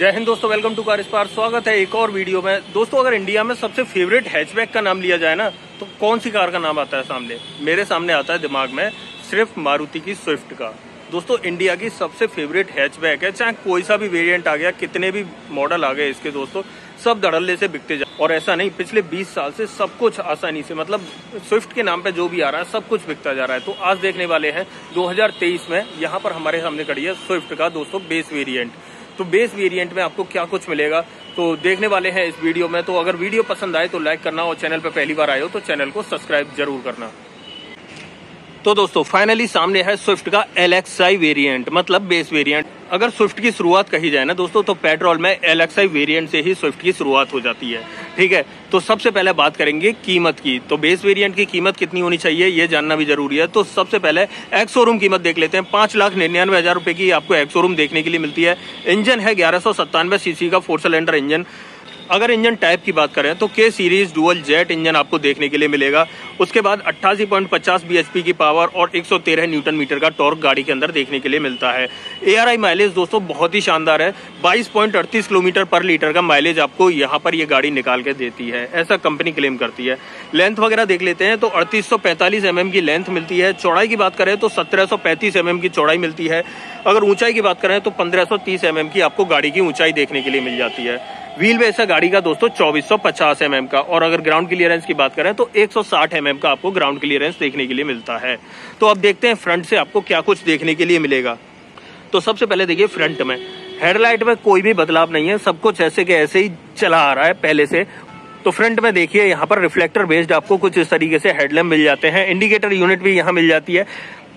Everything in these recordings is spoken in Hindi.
जय हिंद दोस्तों वेलकम टू कार स्पार स्वागत है एक और वीडियो में। दोस्तों, अगर इंडिया में सबसे फेवरेट हैचबैक का नाम लिया जाए ना तो कौन सी कार का नाम आता है सामने? मेरे सामने आता है दिमाग में सिर्फ़ मारुति की स्विफ्ट का। दोस्तों इंडिया की सबसे फेवरेट हैचबैक है, चाहे कोई सा भी वेरिएंट आ गया, कितने भी मॉडल आ गए इसके दोस्तों, सब धड़ल्ले से बिकते जाए और ऐसा नहीं, पिछले 20 साल से सब कुछ आसानी से मतलब स्विफ्ट के नाम पे जो भी आ रहा है, सब कुछ बिकता जा रहा है। तो आज देखने वाले हैं 2023 में यहाँ पर हमारे सामने खड़ी है स्विफ्ट का, दोस्तों बेस वेरिएंट तो बेस वेरिएंट में आपको क्या कुछ मिलेगा? तो देखने वाले हैं इस वीडियो में। तो अगर वीडियो पसंद आए तो लाइक करना और चैनल पर पहली बार आए हो तो चैनल को सब्सक्राइब ज़रूर करना। तो दोस्तों फाइनली सामने है स्विफ्ट का एल वेरियंट मतलब बेस वेरिएंट अगर स्विफ्ट की शुरुआत कही जाए ना दोस्तों तो पेट्रोल में एल वेरिएंट से ही स्विफ्ट की शुरुआत हो जाती है। ठीक है? तो सबसे पहले बात करेंगे कीमत की। तो बेस वेरिएंट की कीमत कितनी होनी चाहिए, ये जानना भी ज़रूरी है। तो सबसे पहले एक्स शोरूम कीमत देख लेते हैं। पाँच लाख निन्यानवे हज़ार रुपए की आपको एक्स शोरूम देखने के लिए मिलती है। इंजन है ग्यारह सौ सत्तानवे सीसी का फोर सिलेंडर इंजन। अगर इंजन टाइप की बात करें तो के सीरीज़ डुअल जेट इंजन आपको देखने के लिए मिलेगा। उसके बाद अट्ठासी पॉइंट पचास बी की पावर और 113 न्यूटन मीटर का टॉर्क गाड़ी के अंदर देखने के लिए मिलता है। एआरआई माइलेज दोस्तों बहुत ही शानदार है। बाईस किलोमीटर पर लीटर का माइलेज आपको यहाँ पर ये गाड़ी निकाल के देती है। ऐसा कंपनी क्लेम करती है। लेंथ वगैरह देख लेते हैं तो अड़तीस सौ mm की लेंथ मिलती है। चौड़ाई की बात करें तो सत्रह सौ mm की चौड़ाई मिलती है। अगर ऊंचाई की बात करें तो पंद्रह सौ mm की आपको गाड़ी की ऊंचाई देखने के लिए मिल जाती है। व्हील बेस है गाड़ी का दोस्तों 2450 एम mm का। और अगर ग्राउंड क्लियरेंस की बात करें तो 160 एम mm का आपको ग्राउंड क्लियरेंस देखने के लिए मिलता है। तो अब देखते हैं फ्रंट से आपको क्या कुछ देखने के लिए मिलेगा। तो सबसे पहले देखिए फ्रंट में। हेडलाइट में कोई भी बदलाव नहीं है, सब कुछ ऐसे के ऐसे ही चला आ रहा है पहले से। तो फ्रंट में देखिए, यहाँ पर रिफ्लेक्टर बेस्ड आपको कुछ इस तरीके से हेडलैम्प मिल जाते हैं। इंडिकेटर यूनिट भी यहाँ मिल जाती है।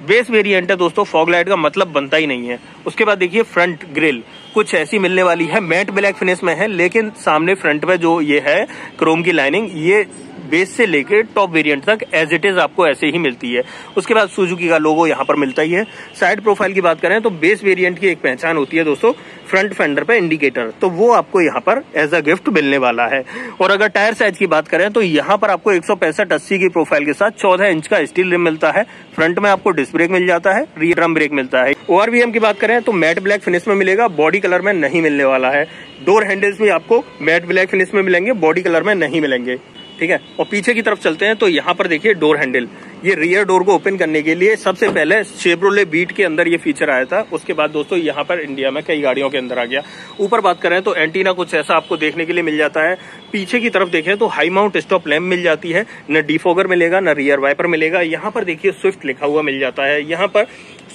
बेस वेरिएंट है दोस्तों, फॉग लाइट का मतलब बनता ही नहीं है। उसके बाद देखिए फ्रंट ग्रिल, कुछ ऐसी मिलने वाली है। मैट ब्लैक फिनिश में है, लेकिन सामने फ्रंट में जो ये है, क्रोम की लाइनिंग, ये बेस से लेकर टॉप वेरिएंट तक एज इट इज़ आपको ऐसे ही मिलती है। उसके बाद सुजुकी का लोगो यहाँ पर मिलता ही है। साइड प्रोफ़ाइल की बात करें तो बेस वेरिएंट की एक पहचान होती है दोस्तों फ्रंट फेंडर पे इंडिकेटर तो वो आपको यहाँ पर एज अ गिफ्ट मिलने वाला है। और अगर टायर साइज़ की बात करें तो यहाँ पर आपको एक सौ अस्सी की प्रोफ़ाइल के साथ चौदह इंच का स्टील रिम मिलता है। फ्रंट में आपको डिस्क ब्रेक मिल जाता है रियर ड्रम ब्रेक मिलता है। ओआरवीएम की बात करें तो मैट ब्लैक फिनिश में मिलेगा बॉडी कलर में नहीं मिलने वाला है। डोर हैंडल्स भी आपको मैट ब्लैक फिनिश में मिलेंगे बॉडी कलर में नहीं मिलेंगे। ठीक है? और पीछे की तरफ़ चलते हैं तो यहाँ पर देखिए डोर हैंडल ये रियर डोर को ओपन करने के लिए सबसे पहले शेब्रोले बीट के अंदर ये फीचर आया था। उसके बाद दोस्तों यहाँ पर इंडिया में कई गाड़ियों के अंदर आ गया। ऊपर बात करें तो एंटीना कुछ ऐसा आपको देखने के लिए मिल जाता है। पीछे की तरफ़ देखें तो हाई माउंट स्टॉप लैम्प मिल जाती है। न डिफोगर मिलेगा, न रियर वाइपर मिलेगा। यहाँ पर देखिए स्विफ्ट लिखा हुआ मिल जाता है। यहाँ पर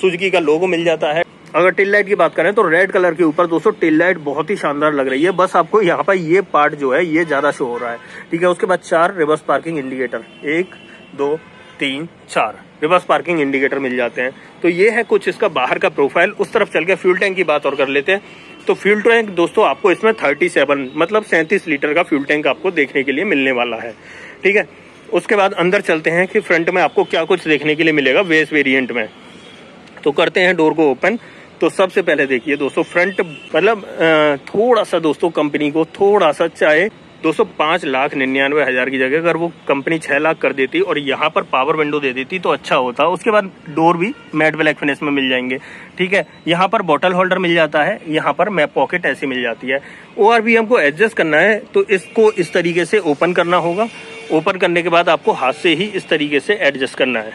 सुजुकी का लोगो मिल जाता है। अगर टेल लाइट की बात करें तो रेड कलर के ऊपर दोस्तों टेल लाइट बहुत ही शानदार लग रही है। बस आपको यहाँ पर ये पार्ट जो है, ये ज़्यादा शो हो रहा है। ठीक है, उसके बाद चार रिवर्स पार्किंग इंडिकेटर एक, दो, तीन, चार। रिवर्स पार्किंग इंडिकेटर मिल जाते हैं। तो ये है कुछ इसका बाहर का प्रोफ़ाइल उस तरफ़ चल के फ्यूल टैंक की बात और कर लेते हैं। तो फ्यूल टैंक दोस्तों आपको इसमें थर्टी सेवन मतलब सैंतीस लीटर का फ्यूल टैंक आपको देखने के लिए मिलने वाला है। ठीक है, उसके बाद अंदर चलते हैं कि फ्रंट में आपको क्या कुछ देखने के लिए मिलेगा वेस वेरियंट में। तो करते हैं डोर को ओपन तो सबसे पहले देखिए दोस्तों फ्रंट मतलब थोड़ा सा दोस्तों कंपनी को थोड़ा सा चाहे दोस्तों पाँच लाख निन्यानवे हज़ार की जगह अगर वो कंपनी छह लाख कर देती और यहाँ पर पावर विंडो दे देती तो अच्छा होता। उसके बाद डोर भी मैट ब्लैक फिनिश में मिल जाएँगे। ठीक है? यहाँ पर बॉटल होल्डर मिल जाता है, यहाँ पर मैप पॉकेट ऐसी मिल जाती है। और ओ हमको एडजस्ट करना है तो इसको इस तरीके से ओपन करना होगा। ओपन करने के बाद आपको हाथ से ही इस तरीके से एडजस्ट करना है।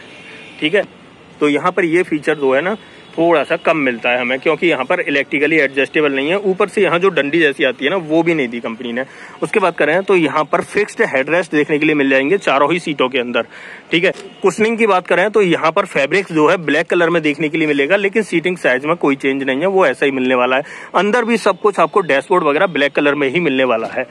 ठीक है? तो यहाँ पर ये फीचर जो है ना थोड़ा सा कम मिलता है हमें, क्योंकि यहाँ पर इलेक्ट्रिकली एडजस्टेबल नहीं है। ऊपर से यहाँ जो डंडी जैसी आती है ना, वो भी नहीं दी कंपनी ने। उसके बाद करें तो यहाँ पर फिक्स्ड हेडरेस्ट देखने के लिए मिल जाएँगे चारों ही सीटों के अंदर, ठीक है? कुशनिंग की बात करें तो यहाँ पर फेब्रिक जो है ब्लैक कलर में देखने के लिए मिलेगा, लेकिन सीटिंग साइज़ में कोई चेंज नहीं है, वो ऐसा ही मिलने वाला है। अंदर भी सब कुछ आपको डैशबोर्ड वगैरह ब्लैक कलर में ही मिलने वाला है।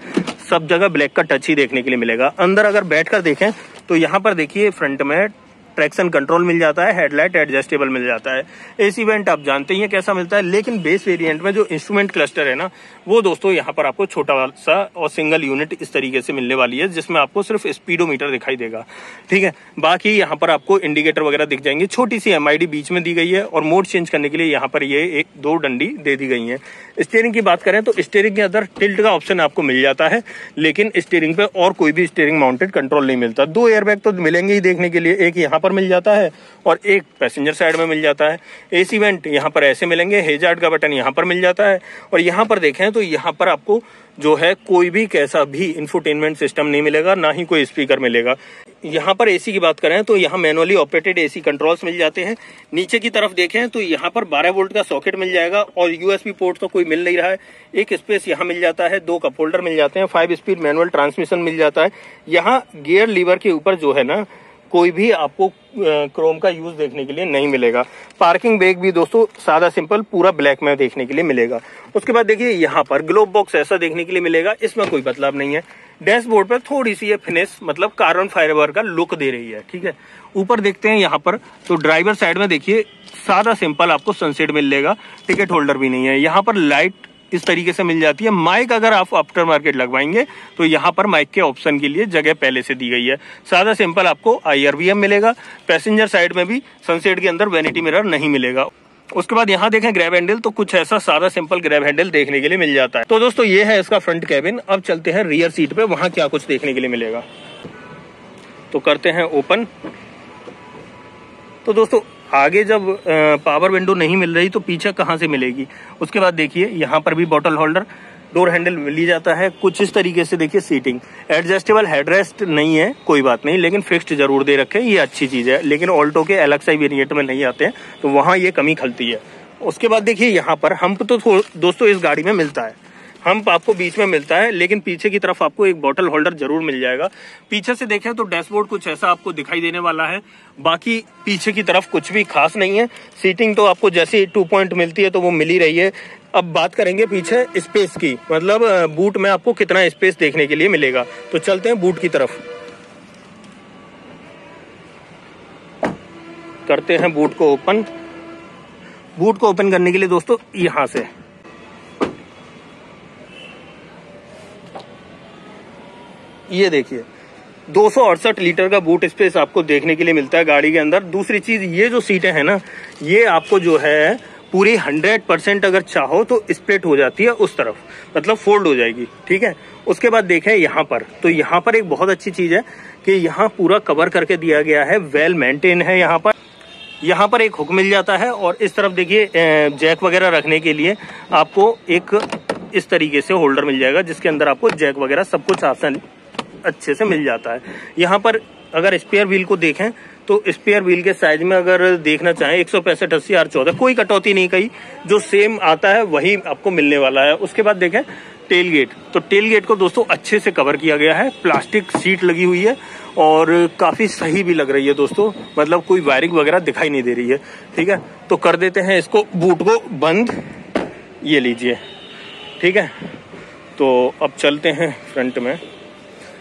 सब जगह ब्लैक का टच ही देखने के लिए मिलेगा। अंदर अगर बैठकर देखें तो यहाँ पर देखिए फ्रंट में ट्रैक्शन कंट्रोल मिल जाता है, हेडलाइट एडजस्टेबल मिल जाता है। एसी वेंट आप जानते ही हैं कैसा मिलता है, लेकिन बेस वेरिएंट में जो इंस्ट्रूमेंट क्लस्टर है ना, वो दोस्तों यहाँ पर आपको छोटा सा और सिंगल यूनिट इस तरीके से मिलने वाली है, जिसमें आपको सिर्फ़ स्पीडोमीटर दिखाई देगा। ठीक है? बाकी यहाँ पर आपको इंडिकेटर वगैरह दिख जाएँगे। छोटी सी एम बीच में दी गई है और मोड चेंज करने के लिए यहाँ पर ये एक दो डंडी दे दी गई है। स्टेयरिंग की बात करें तो स्टेयरिंग के अंदर टिल्ट का ऑप्शन आपको मिल जाता है, लेकिन स्टेयरिंग पे और कोई भी स्टेयरिंग माउंटेड कंट्रोल नहीं मिलता। दो एयरबैग तो मिलेंगे ही देखने के लिए, एक यहाँ पर मिल जाता है और एक पैसेंजर साइड में मिल जाता है। एसी वेंट यहाँ पर ऐसे मिलेंगे, हेजार्ड का बटन यहाँ पर मिल जाता है। और यहाँ पर देखें तो यहाँ पर आपको जो है कोई भी कैसा भी इंफोटेनमेंट सिस्टम नहीं मिलेगा, ना ही कोई स्पीकर मिलेगा। यहाँ पर एसी की बात करें तो यहाँ मैनुअली ऑपरेटेड एसी कंट्रोल्स मिल जाते हैं। नीचे की तरफ़ देखें तो यहाँ पर 12 वोल्ट का सॉकेट मिल जाएगा और यूएसबी पोर्ट तो कोई मिल नहीं रहा है। एक स्पेस यहाँ मिल जाता है, दो कप होल्डर मिल जाते हैं फाइव स्पीड मैनुअल ट्रांसमिशन मिल जाता है। यहाँ गियर लीवर के ऊपर जो है ना कोई भी आपको क्रोम का यूज़ देखने के लिए नहीं मिलेगा। पार्किंग बैग भी दोस्तों, सादा सिंपल, पूरा ब्लैक में देखने के लिए मिलेगा। उसके बाद देखिए, यहाँ पर ग्लोब बॉक्स ऐसा देखने के लिए मिलेगा, इसमें कोई बदलाव नहीं है। डैशबोर्ड पर थोड़ी सी ये फिनिश मतलब कार्बन फाइबर का लुक दे रही है, ठीक है? ऊपर देखते हैं यहाँ पर तो ड्राइवर साइड में देखिए, सादा सिंपल आपको सनसेट मिल लेगा, टिकट होल्डर भी नहीं है। यहाँ पर लाइट इस तरीके से मिल जाती है। माइक अगर आप आफ्टर मार्केट लगवाएँगे तो यहाँ पर माइक के ऑप्शन के लिए जगह पहले से दी गई है। सादा सिंपल आपको आई मिलेगा, पैसेंजर साइड में भी सनसेट के अंदर वेनिटी मिरर नहीं मिलेगा। उसके बाद यहाँ देखें ग्रैब हैंडल तो कुछ ऐसा सादा सिंपल ग्रैब हैंडल देखने के लिए मिल जाता है। तो दोस्तों, ये है इसका फ्रंट कैबिन अब चलते हैं रियर सीट पे, वहाँ क्या कुछ देखने के लिए मिलेगा। तो करते हैं ओपन तो दोस्तों आगे जब पावर विंडो नहीं मिल रही तो पीछे कहाँ से मिलेगी? उसके बाद देखिए, यहाँ पर भी बॉटल होल्डर डोर हैंडल मिल जाता है। कुछ इस तरीके से देखिए सीटिंग एडजस्टेबल हेडरेस्ट नहीं है, कोई बात नहीं, लेकिन फिक्स्ड ज़रूर दे रखे ये अच्छी चीज़ है। लेकिन ऑल्टो के एलेक्साई वेरिएंट में नहीं आते हैं तो वहाँ ये कमी खलती है। उसके बाद देखिए, यहाँ पर हम्प तो दोस्तों इस गाड़ी में मिलता है। हम्प आपको बीच में मिलता है, लेकिन पीछे की तरफ़ आपको एक बॉटल होल्डर ज़रूर मिल जाएगा। पीछे से देखें तो डैशबोर्ड कुछ ऐसा आपको दिखाई देने वाला है। बाकी पीछे की तरफ़ कुछ भी खास नहीं है। सीटिंग तो आपको जैसे टू पॉइंट मिलती है तो वो मिल ही रही है। अब बात करेंगे पीछे स्पेस की। मतलब बूट में आपको कितना स्पेस देखने के लिए मिलेगा। तो चलते हैं बूट की तरफ़। करते हैं बूट को ओपन बूट को ओपन करने के लिए दोस्तों, यहाँ से। ये देखिए, दो सौ अड़सठ लीटर का बूट स्पेस आपको देखने के लिए मिलता है गाड़ी के अंदर। दूसरी चीज़, ये जो सीटें हैं ना, ये आपको जो है, पूरी हंड्रेड परसेंट अगर चाहो तो स्प्लिट हो जाती है उस तरफ़ मतलब फोल्ड हो जाएगी, ठीक है? उसके बाद देखें यहाँ पर तो यहाँ पर एक बहुत अच्छी चीज़ है कि यहाँ पूरा कवर करके दिया गया है वेल मेंटेन है यहाँ पर। यहाँ पर एक हुक मिल जाता है और इस तरफ़ देखिए जैक वगैरह रखने के लिए आपको एक इस तरीके से होल्डर मिल जाएगा, जिसके अंदर आपको जैक वगैरह सब कुछ आसान अच्छे से मिल जाता है। यहाँ पर अगर स्पेयर व्हील को देखें तो स्पेयर व्हील के साइज़ में अगर देखना चाहें, एक सौ पैंसठ, अस्सी आर चौदह, कोई कटौती नहीं कही। जो सेम आता है, वही आपको मिलने वाला है। उसके बाद देखें टेल गेट तो टेल गेट को दोस्तों अच्छे से कवर किया गया है। प्लास्टिक सीट लगी हुई है और काफ़ी सही भी लग रही है दोस्तों। मतलब कोई वायरिंग वगैरह दिखाई नहीं दे रही है। ठीक है? तो कर देते हैं इसको। बूट को बंद। ये लीजिए। ठीक है? तो अब चलते हैं फ्रंट में।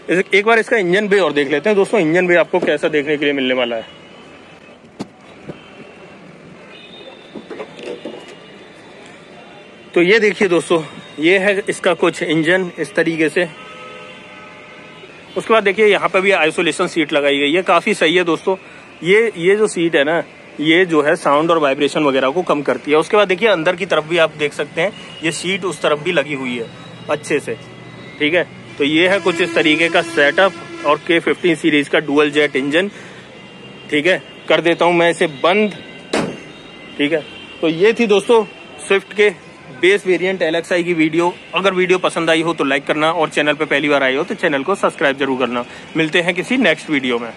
एक बार इसका इंजन बे और देख लेते हैं। दोस्तों, इंजन बे आपको कैसा देखने के लिए मिलने वाला है। तो ये देखिए दोस्तों, ये है इसका कुछ इंजन इस तरीके से। उसके बाद देखिए, यहाँ पे भी आइसोलेशन सीट लगाई गई है। काफ़ी सही है दोस्तों। ये ये जो सीट है ना, ये जो है साउंड और वाइब्रेशन वगैरह को कम करती है। उसके बाद देखिए, अंदर की तरफ़ भी आप देख सकते हैं, ये सीट उस तरफ़ भी लगी हुई है, अच्छे से। ठीक है? तो ये है कुछ इस तरीके का सेटअप और के फिफ्टीन सीरीज़ का डुअल जेट इंजन ठीक है? कर देता हूँ मैं इसे बंद। ठीक है? तो ये थी दोस्तों स्विफ्ट के बेस वेरिएंट एलएक्सआई की वीडियो अगर वीडियो पसंद आई हो तो लाइक करना और चैनल पर पहली बार आई हो तो चैनल को सब्सक्राइब ज़रूर करना। मिलते हैं किसी नेक्स्ट वीडियो में।